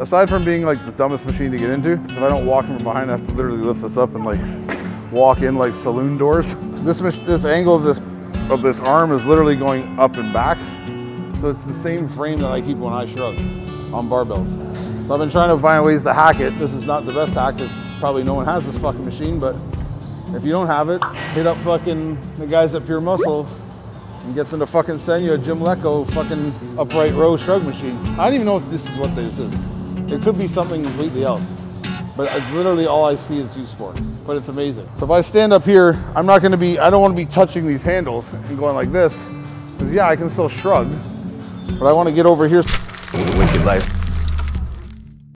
Aside from being like the dumbest machine to get into, if I don't walk in from behind, I have to literally lift this up and like walk in like saloon doors. This this angle of this of this arm is literally going up and back. So it's the same frame that I keep when I shrug on barbells. So I've been trying to find ways to hack it. This is not the best hack because probably no one has this fucking machine, but if you don't have it, hit up fucking the guys at Pure Muscle and get them to fucking send you a Gymleco fucking upright row shrug machine. I don't even know if this is what this is. It could be something completely else, but it's literally all I see it's used for, but it's amazing. So if I stand up here, I'm not gonna be, I don't wanna be touching these handles and going like this, because yeah, I can still shrug, but I wanna get over here. Wycked life.